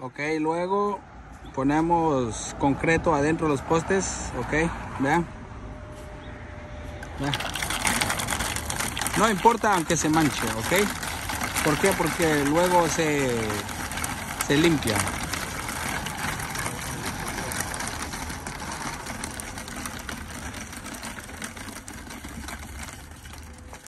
Ok, luego ponemos concreto adentro de los postes. Ok, vean. No importa aunque se manche, ok. ¿Por? Porque luego se, se limpia.